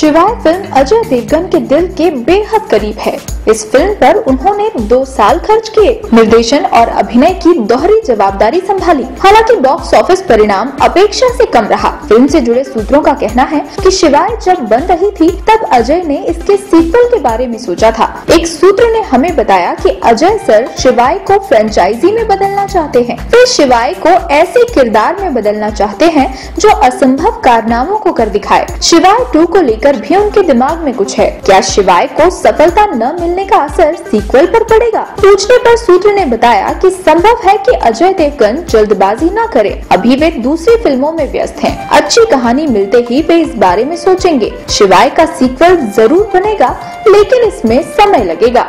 शिवाय फ़िल्म अजय देवगन के दिल के बेहद करीब है। इस फ़िल्म पर उन्होंने दो साल खर्च किए, निर्देशन और अभिनय की दोहरी जवाबदारी संभाली। हालाँकि बॉक्स ऑफ़िस परिणाम अपेक्षा से कम रहा। फ़िल्म से जुड़े सूत्रों का कहना है कि शिवाय जब बन रही थी, तब अजय ने इसके सीक्वल के बारे में सोचा था। एक सूत्र ने हमें बताया कि अजय सर शिवाय को फ्रेंचाइजी में बदलना चाहते हैं। वे शिवाय को ऐसे किरदार में बदलना चाहते हैं जो असंभव कारनामों को कर दिखाए। शिवाय टू को लेकर भी उनके दिमाग में कुछ है। क्या शिवाय को सफलता न मिलने का असर सीक्वल पर पड़ेगा। पूछने पर सूत्र ने बताया कि संभव है कि अजय देवगन जल्दबाजी न करें। अभी वे दूसरी फ़िल्मों में व्यस्त हैं। अच्छी कहानी मिलते ही वे इस बारे में सोचेंगे। शिवाय का सीक्वल ज़रूर बनेगा, लेकिन इसमें समय लगेगा।